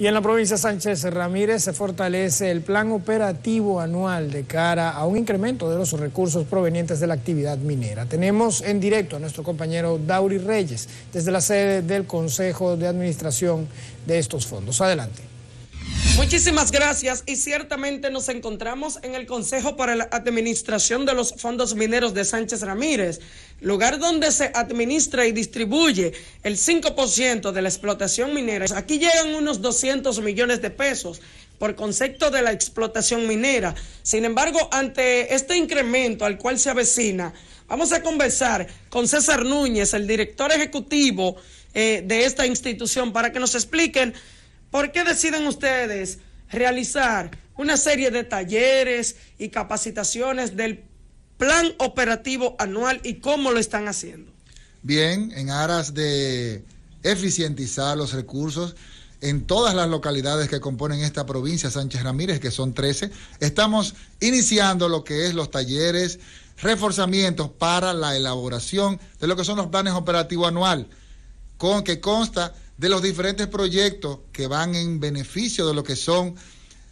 Y en la provincia de Sánchez Ramírez se fortalece el plan operativo anual de cara a un incremento de los recursos provenientes de la actividad minera. Tenemos en directo a nuestro compañero Dauri Reyes desde la sede del Consejo de Administración de estos fondos. Adelante. Muchísimas gracias y ciertamente nos encontramos en el Consejo para la Administración de los Fondos Mineros de Sánchez Ramírez, lugar donde se administra y distribuye el 5% de la explotación minera. Aquí llegan unos 200 millones de pesos por concepto de la explotación minera. Sin embargo, ante este incremento al cual se avecina, vamos a conversar con César Núñez, el director ejecutivo eh, de esta institución, para que nos expliquen ¿Por qué deciden ustedes realizar una serie de talleres y capacitaciones del plan operativo anual y cómo lo están haciendo? Bien, en aras de eficientizar los recursos en todas las localidades que componen esta provincia, Sánchez Ramírez, que son 13, estamos iniciando lo que es los talleres, reforzamientos para la elaboración de lo que son los planes operativos anual, con que consta de los diferentes proyectos que van en beneficio de lo que son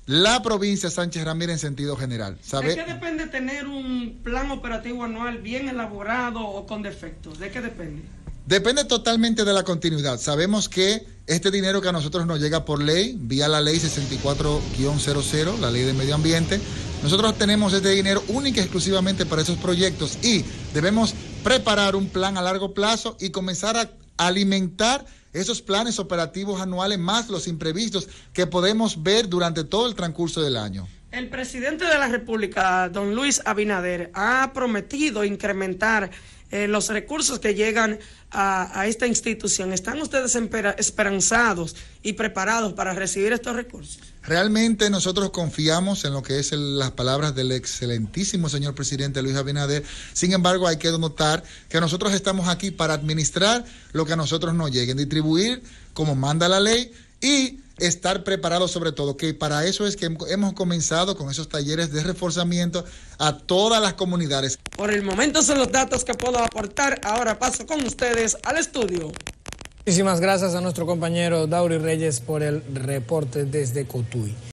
la provincia Sánchez Ramírez en sentido general. ¿De qué depende tener un plan operativo anual bien elaborado o con defectos? ¿De qué depende? Depende totalmente de la continuidad. Sabemos que este dinero que a nosotros nos llega por ley, vía la ley 64-00, la ley de medio ambiente, nosotros tenemos este dinero única y exclusivamente para esos proyectos y debemos preparar un plan a largo plazo y comenzar a alimentar esos planes operativos anuales más los imprevistos que podemos ver durante todo el transcurso del año. El presidente de la República, don Luis Abinader, ha prometido incrementar eh, los recursos que llegan a, esta institución. ¿Están ustedes esperanzados y preparados para recibir estos recursos? Realmente nosotros confiamos en lo que es las palabras del excelentísimo señor presidente Luis Abinader. Sin embargo, hay que notar que nosotros estamos aquí para administrar lo que a nosotros nos llegue, distribuir como manda la ley y estar preparados sobre todo, que para eso es que hemos comenzado con esos talleres de reforzamiento a todas las comunidades. Por el momento son los datos que puedo aportar. Ahora paso con ustedes al estudio. Muchísimas gracias a nuestro compañero Dauri Reyes por el reporte desde Cotuí.